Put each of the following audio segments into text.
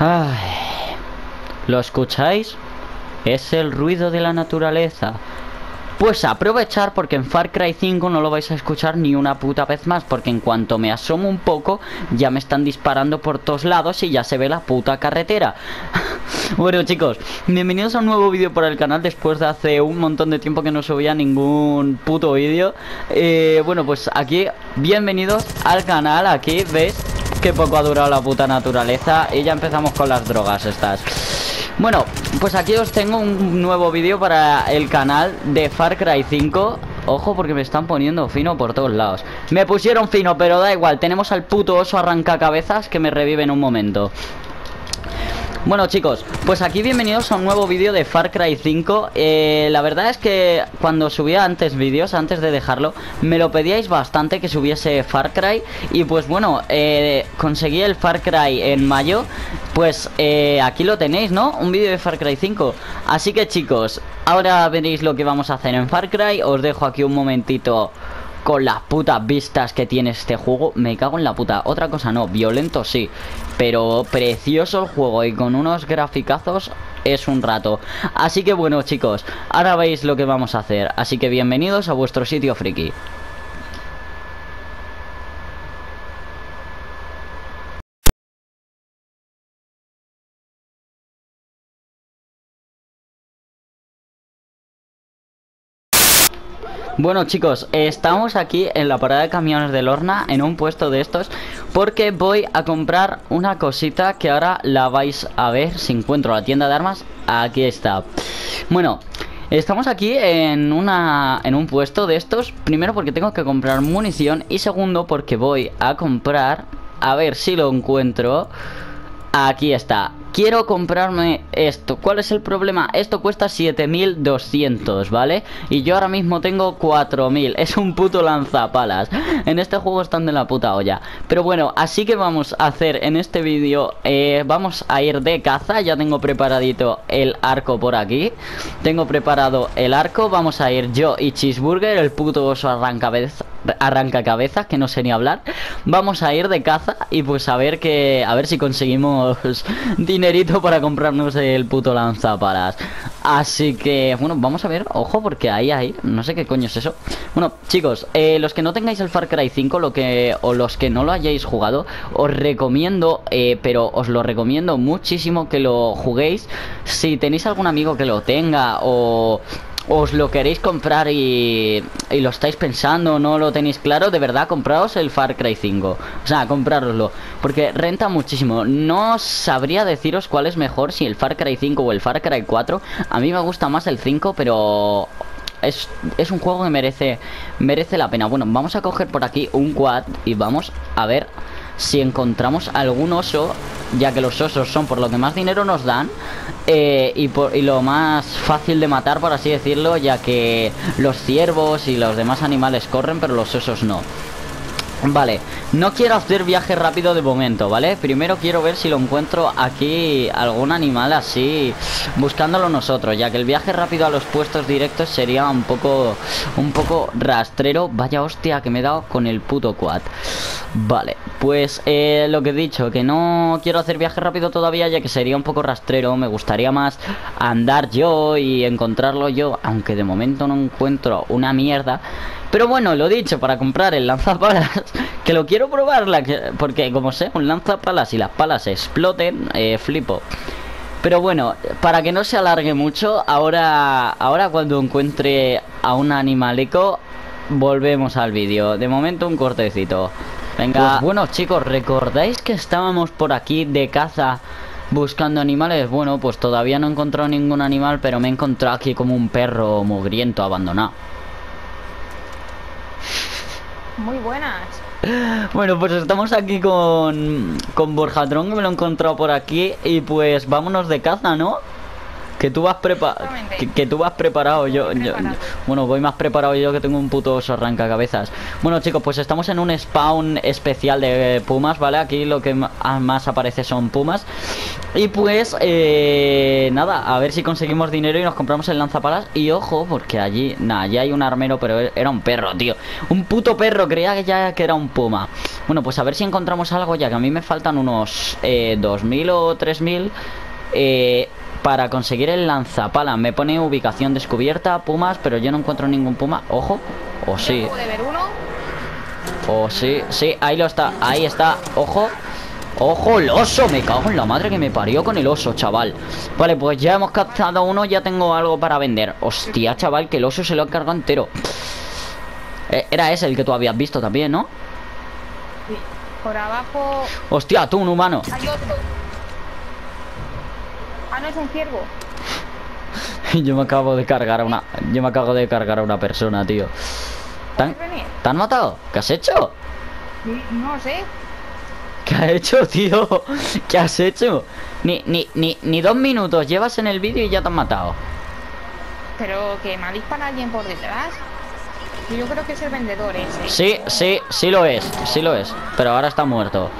Ay, ¿Lo escucháis? Es el ruido de la naturaleza. Pues aprovechar porque en Far Cry 5 no lo vais a escuchar ni una puta vez más porque en cuanto me asomo un poco ya me están disparando por todos lados y ya se ve la puta carretera. bueno chicos, bienvenidos a un nuevo vídeo por el canal después de hace un montón de tiempo que no subía ningún puto vídeo. Eh, bueno pues aquí, bienvenidos al canal, aquí veis que poco ha durado la puta naturaleza y ya empezamos con las drogas estas. Bueno, pues aquí os tengo un nuevo vídeo para el canal de Far Cry 5 Ojo porque me están poniendo fino por todos lados. Me pusieron fino, pero da igual Tenemos al puto oso arrancacabezas que me revive en un momento bueno chicos, pues aquí bienvenidos a un nuevo vídeo de Far Cry 5 eh, La verdad es que cuando subía antes vídeos, antes de dejarlo Me lo pedíais bastante que subiese Far Cry. Y pues bueno, eh, conseguí el Far Cry en mayo. Pues eh, aquí lo tenéis, ¿no? Un vídeo de Far Cry 5 Así que chicos, ahora veréis lo que vamos a hacer en Far Cry. Os dejo aquí un momentito con las putas vistas que tiene este juego. Me cago en la puta. Otra cosa no, violento sí. Pero precioso el juego y con unos graficazos es un rato. Así que bueno chicos, ahora veis lo que vamos a hacer. Así que bienvenidos a vuestro sitio friki. Bueno chicos, estamos aquí en la parada de camiones de Lorna En un puesto de estos Porque voy a comprar una cosita Que ahora la vais a ver Si encuentro la tienda de armas. Aquí está. Bueno, Estamos aquí en una en un puesto de estos. Primero porque tengo que comprar munición Y segundo porque voy a comprar A ver si lo encuentro. Aquí está Quiero comprarme esto. ¿Cuál es el problema? Esto cuesta 7200, ¿vale? Y yo ahora mismo tengo 4000 Es un puto lanzapalas. En este juego están de la puta olla. Pero bueno, así que vamos a hacer en este vídeo eh, Vamos a ir de caza. Ya tengo preparadito el arco por aquí. Tengo preparado el arco. Vamos a ir yo y Cheeseburger. El puto oso arranca arranca cabezas, que no sé ni hablar. Vamos a ir de caza y pues a ver que a ver si conseguimos dinerito para comprarnos el puto lanzapalas. Así que bueno, vamos a ver, ojo porque ahí hay, no sé qué coño es eso. Bueno, chicos, eh, los que no tengáis el Far Cry 5 lo que o los que no lo hayáis jugado, os recomiendo, eh, pero os lo recomiendo muchísimo que lo juguéis si tenéis algún amigo que lo tenga o os lo queréis comprar y, y lo estáis pensando, no lo tenéis claro, de verdad, compraos el Far Cry 5. O sea, comprároslo. Porque renta muchísimo. No sabría deciros cuál es mejor, si el Far Cry 5 o el Far Cry 4. A mí me gusta más el 5, pero es, es, un juego que merece merece la pena. Bueno, vamos a coger por aquí un quad y vamos a ver si encontramos algún oso, ya que los osos son por lo que más dinero nos dan eh, y, por, y lo más fácil de matar, por así decirlo, ya que los ciervos y los demás animales corren, pero los osos no. Vale, no quiero hacer viaje rápido de momento, ¿vale? Primero quiero ver si lo encuentro aquí algún animal así buscándolo nosotros, ya que el viaje rápido a los puestos directos sería un poco un poco rastrero. Vaya hostia que me he dado con el puto quad. Vale, pues eh, lo que he dicho, que no quiero hacer viaje rápido todavía, ya que sería un poco rastrero. Me gustaría más andar yo y encontrarlo yo, aunque de momento no encuentro una mierda. Pero bueno, lo dicho, para comprar el lanzapalas, que lo quiero probar, porque como sé, un lanzapalas y las palas exploten, eh, flipo. Pero bueno, para que no se alargue mucho, ahora, ahora cuando encuentre a un animalico, volvemos al vídeo. De momento un cortecito. Venga, pues bueno chicos, ¿recordáis que estábamos por aquí de caza buscando animales? Bueno, pues todavía no he encontrado ningún animal, pero me he encontrado aquí como un perro mugriento abandonado. Muy buenas. Bueno, pues estamos aquí con, con Borjatron, que me lo he encontrado por aquí. Y pues vámonos de caza, ¿no? Que tú vas preparado. Que, tú vas preparado. Yo. Bueno, voy más preparado yo que tengo un puto oso arrancacabezas. Bueno, chicos, pues estamos en un spawn especial de pumas, ¿vale? Aquí lo que más aparece son pumas. Y pues, eh, nada, a ver si conseguimos dinero y nos compramos el lanzapalas. Y ojo, porque allí, nada, ya hay un armero, pero e- era un perro, tío. Un puto perro, creía que ya que era un puma. Bueno, pues a ver si encontramos algo, ya que a mí me faltan unos eh, 2.000 o 3.000. Eh, para conseguir el lanzapala me pone ubicación descubierta, pumas, pero yo no encuentro ningún puma. Ojo, o sí, de ver uno. o sí, sí, ahí lo está, ahí está, ojo. Ojo, el oso, me cago en la madre que me parió con el oso, chaval Vale, pues ya hemos captado uno, ya tengo algo para vender Hostia, chaval, que el oso se lo ha cargado entero Eh, Era ese el que tú habías visto también, ¿no? Sí. Por abajo Hostia, tú, un humano hay otro. Ah, no es un ciervo. Yo me acabo de cargar a una Yo me acabo de cargar a una persona, tío ¿Te han, ¿Puedes venir? ¿te han matado? ¿Qué has hecho? No sé. ¿Qué has hecho, tío? ¿Qué has hecho? Ni, ni, ni, ni dos minutos llevas en el vídeo y ya te han matado Pero que me disparado alguien por detrás. Yo creo que es el vendedor ese. Sí, sí, sí lo es, sí lo es Pero ahora está muerto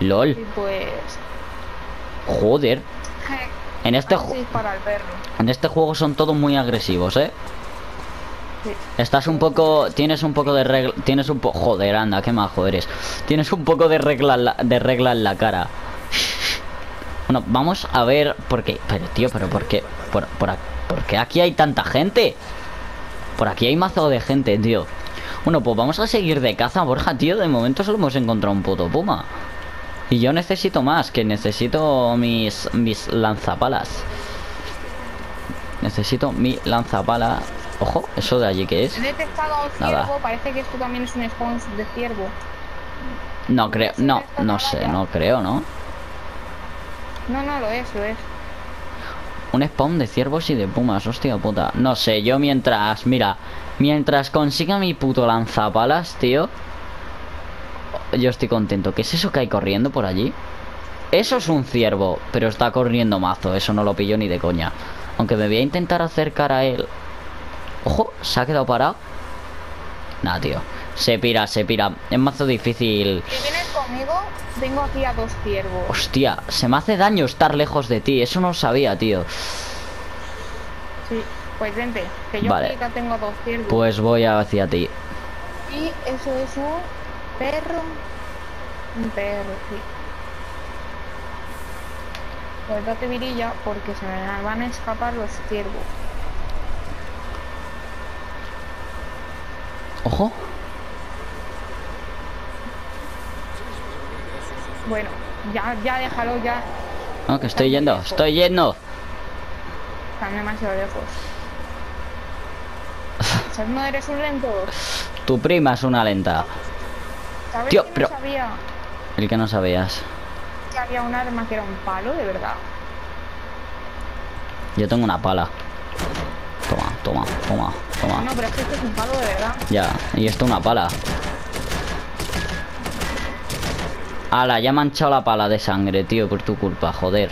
LOL, Y pues. joder En este, en este juego son todos muy agresivos, ¿eh? Sí. Estás un poco... Tienes un poco de regla... Tienes un poco... Joder, anda, qué majo eres Tienes un poco de regla, en la- de regla en la cara Bueno, vamos a ver por qué... Pero, tío, pero ¿por qué? ¿Por, por, por qué aquí hay tanta gente? Por aquí hay mazo de gente, tío Bueno, pues vamos a seguir de caza, Borja, tío De momento solo hemos encontrado un puto puma Y yo necesito más Que necesito mis, mis lanzapalas Necesito mi lanzapala Ojo, ¿eso de allí qué es? He detectado a un Nada. ciervo. Parece que esto también es un spawn de ciervo. No creo, no, no sé, no creo, ¿no? No, no, lo es, lo es. Un spawn de ciervos y de pumas, hostia puta. No sé, yo mientras, mira, mientras consiga mi puto lanzapalas, tío. Yo estoy contento. ¿Qué es eso que hay corriendo por allí? Eso es un ciervo, pero está corriendo mazo. Eso no lo pillo ni de coña. Aunque me voy a intentar acercar a él. Ojo, se ha quedado parado. Nah, tío. Se pira, se pira. Es mazo difícil. Si vienes conmigo, tengo aquí a dos ciervos. Hostia, se me hace daño estar lejos de ti. Eso no lo sabía, tío. Sí, pues vente, que yo Vale. tengo dos ciervos. Pues voy hacia ti. Y eso es un perro. Un perro, sí. Pues date virilla porque se me van a escapar los ciervos. Ojo. Bueno, ya, ya déjalo, ya. No, que estoy yendo, estoy yendo. Están demasiado lejos. No eres un lento. Tu prima es una lenta. ¿Sabes Tío, que pero- no sabía El que no sabías. que había un arma que era un palo, de verdad? Yo tengo una pala. Toma, toma, toma, toma. No, pero es que esto es un palo de verdad. Ya, y esto una pala. Ala, ya me han echado la pala de sangre, tío, por tu culpa, joder.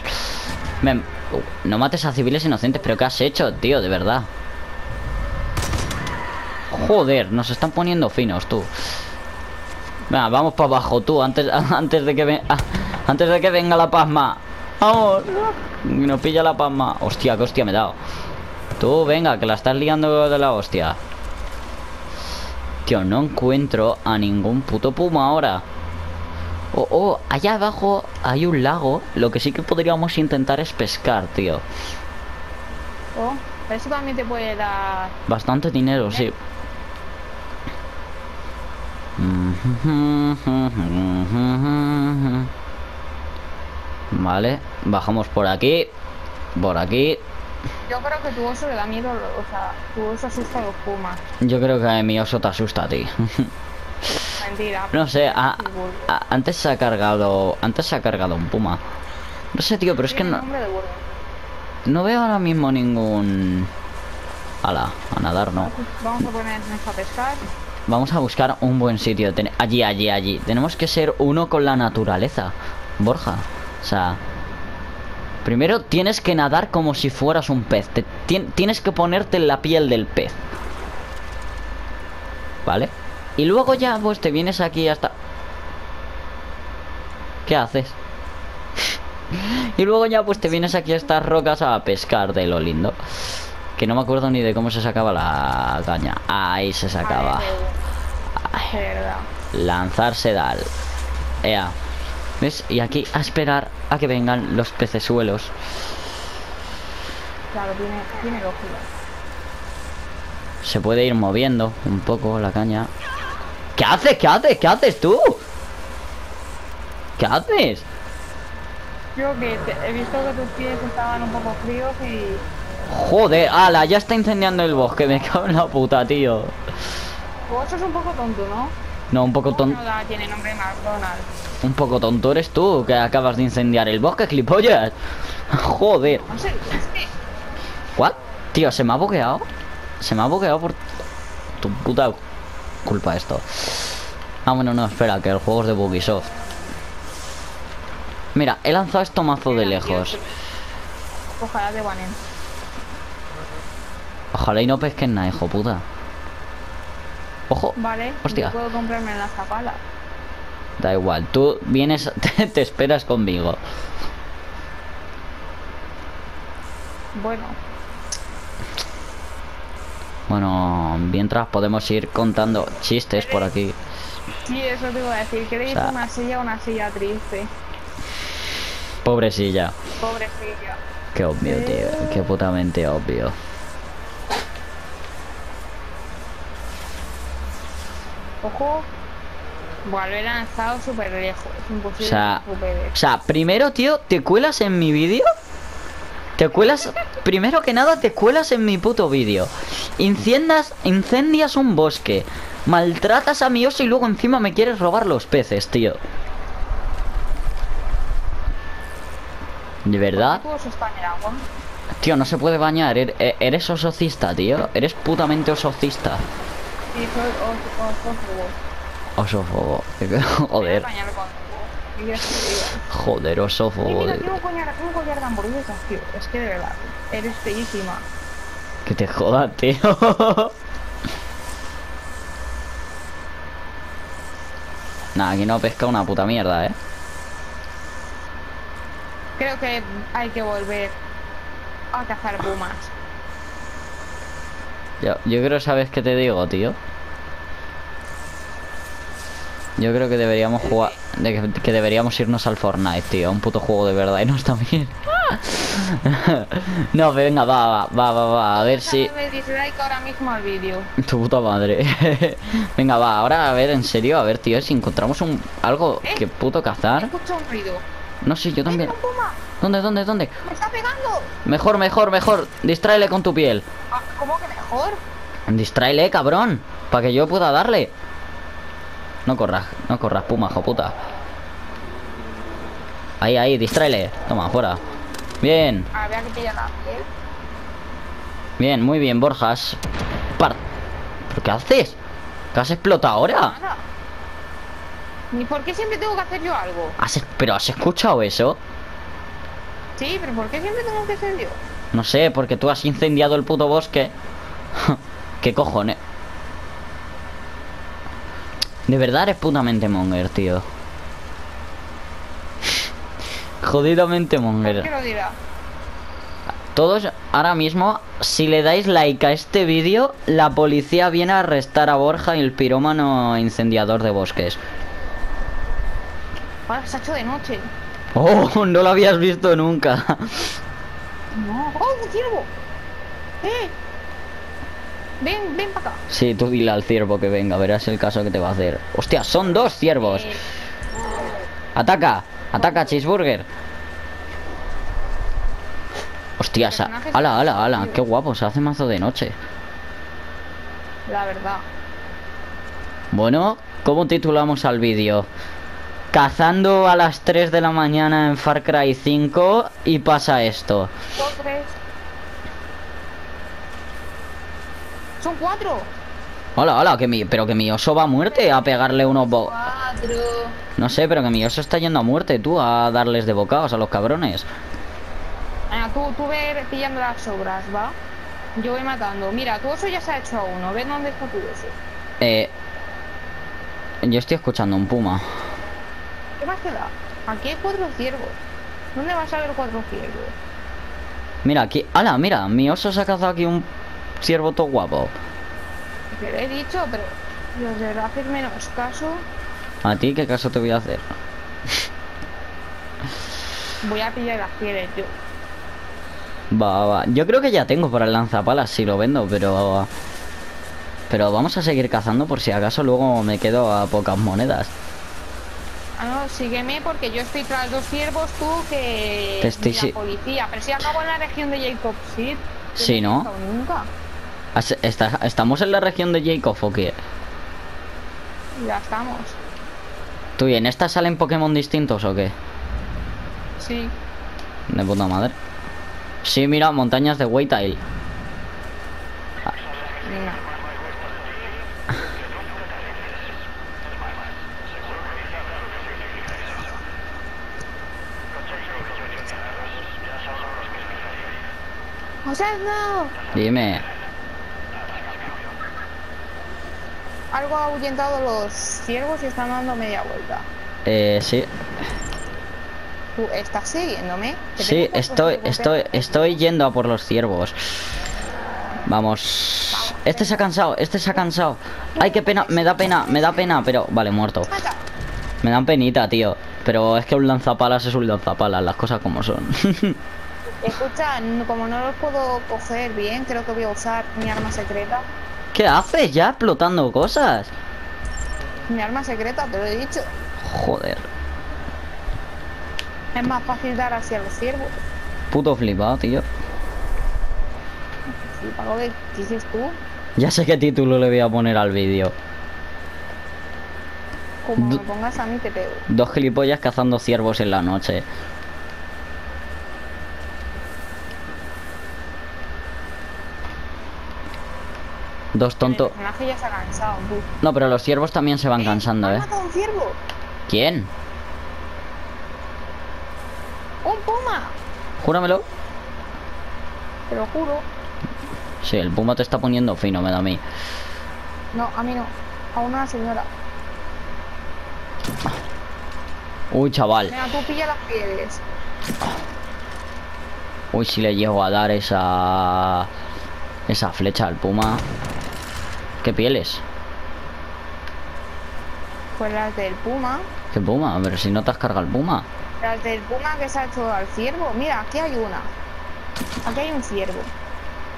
Uh, no mates a civiles inocentes, pero ¿qué has hecho, tío? De verdad. Joder, nos están poniendo finos, tú. Venga, vamos para abajo, tú, antes, antes de que antes de que venga la pasma. Vamos. Nos pilla la pasma. Hostia, qué hostia me he dado. Tú, venga, que la estás liando de la hostia. Tío, no encuentro a ningún puto puma ahora. Oh, oh, allá abajo hay un lago. Lo que sí que podríamos intentar es pescar, tío. Oh, eso también te puede dar. Bastante dinero, sí. Vale, bajamos por aquí. Por aquí. Yo creo que tu oso le da miedo, o sea, tu oso asusta a los pumas. Yo creo que mi oso te asusta a ti. Mentira. No sé, a- antes se ha cargado. Antes se ha cargado un puma. No sé, tío, pero es que no, no veo ahora mismo ningún. Ala, a nadar no. Vamos a ponernos a pescar. Vamos a buscar un buen sitio. Allí, allí, allí. Tenemos que ser uno con la naturaleza. Borja. O sea. Primero tienes que nadar como si fueras un pez. Tienes que ponerte en la piel del pez. ¿Vale? Y luego ya pues te vienes aquí hasta... ¿Qué haces? y luego ya pues te vienes aquí a estas rocas a pescar de lo lindo. Que no me acuerdo ni de cómo se sacaba la caña. Ahí se sacaba. De- de verdad. Lanzarse dal. Ea. ¿Ves? Y aquí a esperar a que vengan los pecesuelos. Claro, tiene, tiene lógica. Se puede ir moviendo un poco la caña. ¿Qué haces? ¿Qué haces? ¿Qué haces tú? ¿Qué haces? Yo que te- he visto que tus pies estaban un poco fríos y... Joder, ala, ya está incendiando el bosque. Me cago en la puta, tío. Vos sos un poco tonto, ¿no? No, un poco tonto. No tiene nombre McDonald's. Un poco tonto eres tú, que acabas de incendiar el bosque, clipollas. Joder. No sé, es que... ¿What? Tío, se me ha bugueado. Se me ha bugueado por tu puta culpa esto. Ah, bueno, no, espera, que el juego es de Bugisoft. Mira, he lanzado esto mazo de lejos. Ojalá te banen. Ojalá y no pesquen nada, hijo puta. Ojo, Vale, Hostia. yo puedo comprarme la zapala. da igual, tú vienes, te, te esperas conmigo. Bueno, Bueno, mientras podemos ir contando chistes por aquí. sí, eso te iba a decir. ¿Queréis O sea- una silla o una silla triste? Pobrecilla. Pobrecilla. Qué obvio, tío. Qué putamente obvio. Ojo. He lanzado súper lejos. Es imposible O sea. O sea, primero, tío, ¿te cuelas en mi vídeo? Te cuelas, primero que nada, te cuelas en mi puto vídeo. Incendas, incendias un bosque. Maltratas a mi oso y luego encima me quieres robar los peces, tío. ¿De verdad? Tío, no se puede bañar. Er- e- Eres osocista, tío. Eres putamente osocista. Sí, soy os- osófobo. Osófobo. Joder. Joder, osófobo. mira, de- tengo un collar, tengo un collar de hamburguesas, tío. Es que de verdad, eres bellísima. Que te jodas, tío. Nah, aquí no pesca una puta mierda, eh. Creo que hay que volver a cazar pumas. Yo, yo creo, ¿sabes qué te digo, tío? Yo creo que deberíamos jugar. de que, que deberíamos irnos al Fortnite, tío. Un puto juego de verdad y no está bien. no, venga, va, va, va, va, va. A ver si. Dale dislike ahora mismo al vídeo. Tu puta madre. venga, va, ahora a ver, en serio, a ver, tío, si encontramos un algo ¿Eh? que puto cazar. No sé, yo también. ¿Dónde, dónde, dónde? ¡Me está pegando! Mejor, mejor, mejor. Distráele con tu piel. Ah, ¿Cómo que mejor? Distráele, cabrón. Para que yo pueda darle. No corras, no corras, puma, hijo puta. Ahí, ahí, distráele. Toma, fuera. Bien, Había que pillar la piel. bien, muy bien, Borjas. Par. ¿Pero qué haces? ¿Qué has explotado ahora? Nada. ¿Ni por qué siempre tengo que hacer yo algo? ¿Has es- ¿Pero has escuchado eso? Sí, pero ¿por qué siempre tengo que ser yo? No sé, porque tú has incendiado el puto bosque. ¿Qué cojones? De verdad eres putamente monger, tío. Jodidamente ¿Qué monger. lo dirá? Todos ahora mismo, si le dais like a este vídeo, la policía viene a arrestar a Borja y el pirómano incendiador de bosques. Ahora se ha hecho de noche. Oh, no lo habías visto nunca. No. ¡Oh, un ciervo! ¡Eh! Ven, ven para acá. Sí, tú dile al ciervo que venga, verás el caso que te va a hacer. Hostia, son dos ciervos. Eh, Ataca, ataca, cheeseburger. Hostia, sa- Personajes ala, ala, ala, qué guapo, se hace mazo de noche. la verdad. Bueno, ¿cómo titulamos al vídeo? Cazando a las 3 de la mañana en Far Cry 5 y pasa esto. Son cuatro. Hola, hola, que mi, pero que mi oso va a muerte a pegarle unos bo... Cuatro. No sé, pero que mi oso está yendo a muerte, tú, a darles de bocados a los cabrones. Venga, tú, tú ve pillando las sobras, ¿va? Yo voy matando. Mira, tu oso ya se ha hecho a uno. ¿Ves dónde está tu oso? Eh, yo estoy escuchando un puma. Aquí hay cuatro ciervos. ¿Dónde vas a ver cuatro ciervos? Mira, aquí... ¡Hala! Mira, mi oso se ha cazado aquí un ciervo todo guapo. Te lo he dicho, pero... Los de hacer menos caso. ¿A ti qué caso te voy a hacer? Voy a pillar las pieles yo. Va, va. Yo creo que ya tengo para el lanzapalas si lo vendo, pero... Pero vamos a seguir cazando por si acaso luego me quedo a pocas monedas. Ah, sígueme porque yo estoy tras dos ciervos, tú que... Te estoy la policía. Pero si acabo en la región de Jacob Seed. Sí, no Nunca. Está- ¿Estamos en la región de Jacob o qué? Ya estamos. ¿Tú y en esta salen Pokémon distintos o qué? Sí. De puta madre. Sí, mira, montañas de Waytail. O Dime. Algo ha ahuyentado los ciervos y están dando media vuelta. Eh, sí. ¿Tú estás siguiéndome? Sí, estoy, estoy, estoy yendo a por los ciervos. Vamos. Este se ha cansado, este se ha cansado. Ay, qué pena, me da pena, me da pena, pero... Vale, muerto. Me dan penita, tío. Pero es que un lanzapalas es un lanzapalas, las cosas como son. Escucha, como no los puedo coger bien, creo que voy a usar mi arma secreta. ¿Qué haces ya explotando cosas? Mi arma secreta, te lo he dicho. Joder. Es más fácil dar así a los ciervos. Puto flipado, tío. ¿Y pago de qué dices tú? Ya sé qué título le voy a poner al vídeo. Como me pongas a mí, te pego. Dos gilipollas cazando ciervos en la noche. Dos El tontos. personaje ya se ha cansado. tú. No, pero los ciervos también se van Eh, cansando, ¿has ¿eh? un ciervo? ¿Quién? ¡Un puma! Júramelo. Te lo juro. Sí, el puma te está poniendo fino, me da a mí. No, a mí no. A una señora. Uy, chaval. Venga, tú pilla las pieles. Uy, si le llego a dar esa... Esa flecha al puma. ¿Qué pieles? Pues las del puma. ¿Qué puma? Pero si no te has cargado el puma. Las del puma que se ha hecho al ciervo. Mira, aquí hay una. Aquí hay un ciervo.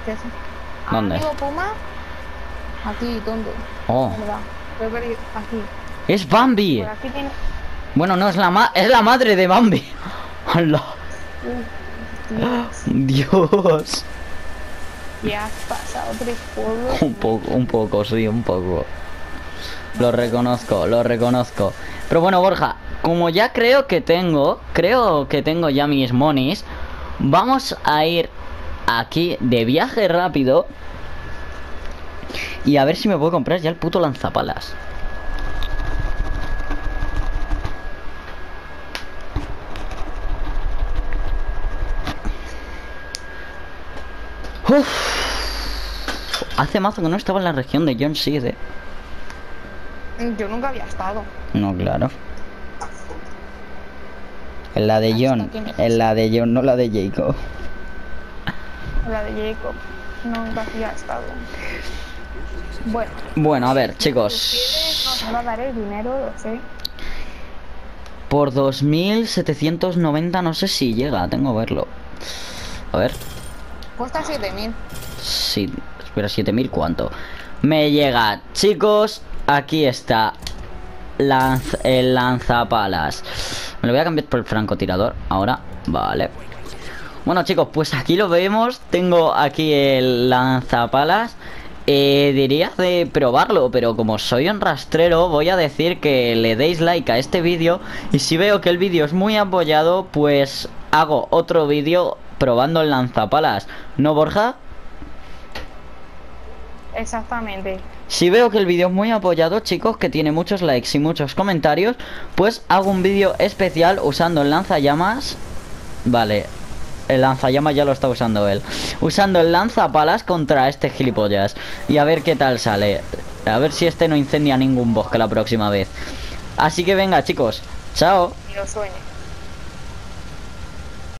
¿Qué es? ¿Dónde? Amigo puma. Aquí, tonto. Oh. Aquí. es Bambi. Por aquí tiene. Bueno, no, es la ma es la madre de Bambi. Dios. Ya has pasado. Un poco, un poco, sí, un poco. Lo reconozco, lo reconozco. Pero bueno, Borja, como ya creo que tengo, creo que tengo ya mis monis, vamos a ir aquí de viaje rápido y a ver si me puedo comprar ya el puto lanzapalas. Uf. Hace mazo que no estaba en la región de John Seed, eh. Yo nunca había estado. No, claro. En la de John, en la de John, no la de Jacob. La de Jacob. Nunca había estado. Bueno. Bueno, a ver, chicos. No va a dar el dinero, lo sé. Por 2790 no sé si llega, tengo que verlo. A ver. Cuesta 7000. Sí, espera, 7000 cuánto. Me llega, chicos, aquí está. Lanz- el lanzapalas. Me lo voy a cambiar por el francotirador ahora. Vale. Bueno, chicos, pues aquí lo vemos. Tengo aquí el lanzapalas. Eh, diría de probarlo, pero como soy un rastrero, voy a decir que le deis like a este vídeo. Y si veo que el vídeo es muy apoyado, pues hago otro vídeo probando el lanzapalas. ¿No, Borja? Exactamente. Si veo que el vídeo es muy apoyado, chicos, que tiene muchos likes y muchos comentarios, pues hago un vídeo especial usando el lanzallamas. Vale. el lanzallamas ya lo está usando él. Usando el lanzapalas contra este gilipollas. Y a ver qué tal sale. A ver si este no incendia ningún bosque la próxima vez. Así que venga, chicos. Chao. Y lo sueño.